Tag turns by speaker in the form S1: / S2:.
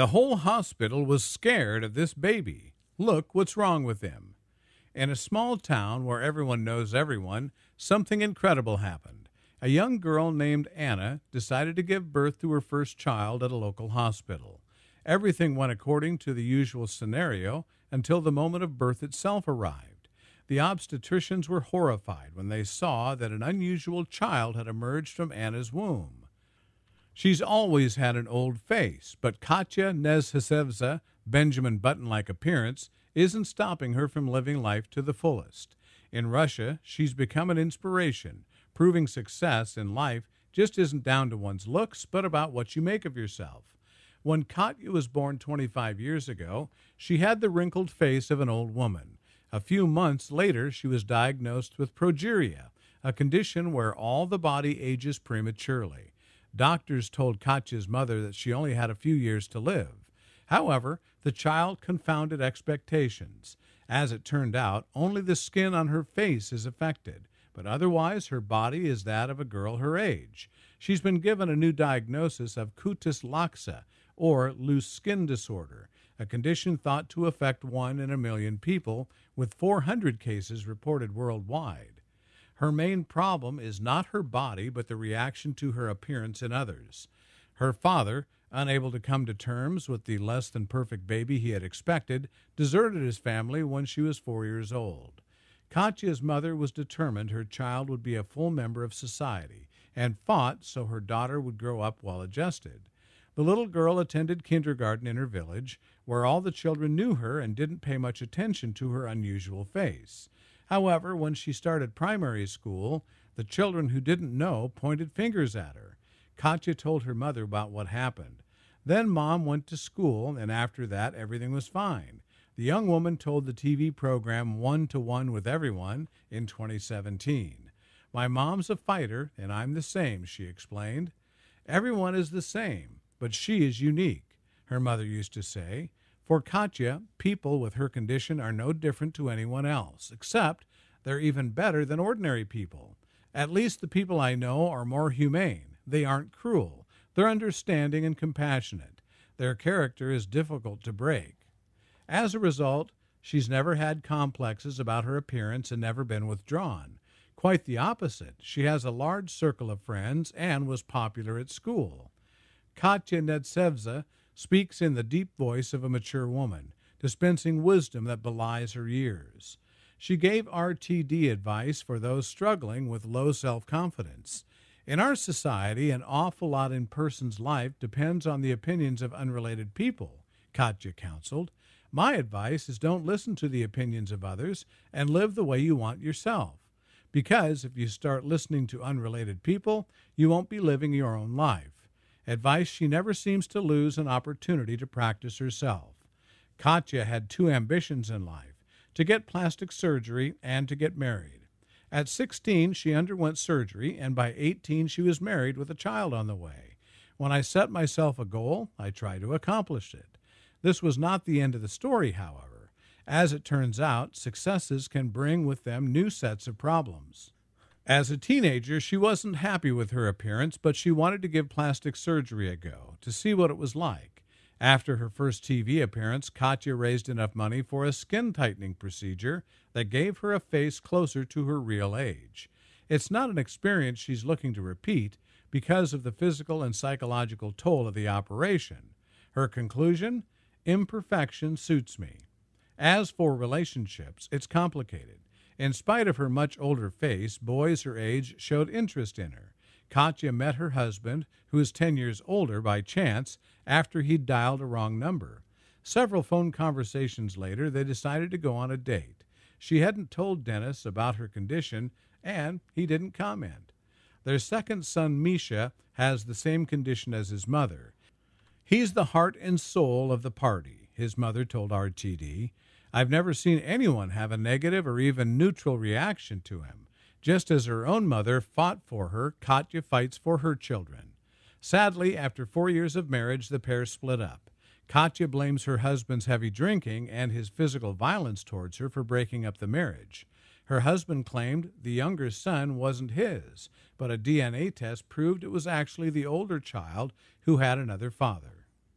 S1: The whole hospital was scared of this baby. Look what's wrong with him. In a small town where everyone knows everyone, something incredible happened. A young girl named Anna decided to give birth to her first child at a local hospital. Everything went according to the usual scenario until the moment of birth itself arrived. The obstetricians were horrified when they saw that an unusual child had emerged from Anna's womb. She's always had an old face, but Katya Nezhentseva, Benjamin Button like appearance, isn't stopping her from living life to the fullest. In Russia, she's become an inspiration, proving success in life just isn't down to one's looks, but about what you make of yourself. When Katya was born 25 years ago, she had the wrinkled face of an old woman. A few months later, she was diagnosed with progeria, a condition where all the body ages prematurely. Doctors told Katya's mother that she only had a few years to live. However, the child confounded expectations. As it turned out, only the skin on her face is affected, but otherwise her body is that of a girl her age. She's been given a new diagnosis of cutis laxa, or loose skin disorder, a condition thought to affect one in a million people, with 400 cases reported worldwide. Her main problem is not her body, but the reaction to her appearance in others. Her father, unable to come to terms with the less than perfect baby he had expected, deserted his family when she was four years old. Katya's mother was determined her child would be a full member of society and fought so her daughter would grow up well adjusted. The little girl attended kindergarten in her village, where all the children knew her and didn't pay much attention to her unusual face. However, when she started primary school, the children who didn't know pointed fingers at her. Katya told her mother about what happened. Then mom went to school, and after that, everything was fine. The young woman told the TV program One to One with Everyone in 2017. My mom's a fighter, and I'm the same, she explained. Everyone is the same. But she is unique, her mother used to say. For Katya, people with her condition are no different to anyone else, except they're even better than ordinary people. At least the people I know are more humane. They aren't cruel. They're understanding and compassionate. Their character is difficult to break. As a result, she's never had complexes about her appearance and never been withdrawn. Quite the opposite. She has a large circle of friends and was popular at school. Katya Nezhentseva speaks in the deep voice of a mature woman, dispensing wisdom that belies her years. She gave RTD advice for those struggling with low self confidence. In our society, an awful lot in person's life depends on the opinions of unrelated people, Katya counseled. My advice is don't listen to the opinions of others and live the way you want yourself. Because if you start listening to unrelated people, you won't be living your own life advice she never seems to lose an opportunity to practice herself. Katya had two ambitions in life to get plastic surgery and to get married. At 16, she underwent surgery, and by 18, she was married with a child on the way. When I set myself a goal, I try to accomplish it. This was not the end of the story, however. As it turns out, successes can bring with them new sets of problems. As a teenager, she wasn't happy with her appearance, but she wanted to give plastic surgery a go to see what it was like. After her first TV appearance, Katya raised enough money for a skin tightening procedure that gave her a face closer to her real age. It's not an experience she's looking to repeat because of the physical and psychological toll of the operation. Her conclusion imperfection suits me. As for relationships, it's complicated. In spite of her much older face, boys her age showed interest in her. Katya met her husband, who is 10 years older, by chance after he'd dialed a wrong number. Several phone conversations later, they decided to go on a date. She hadn't told Dennis about her condition, and he didn't comment. Their second son, Misha, has the same condition as his mother. He's the heart and soul of the party, his mother told RTD. I've never seen anyone have a negative or even neutral reaction to him. Just as her own mother fought for her, Katya fights for her children. Sadly, after four years of marriage, the pair split up. Katya blames her husband's heavy drinking and his physical violence towards her for breaking up the marriage. Her husband claimed the younger son wasn't his, but a DNA test proved it was actually the older child who had another father.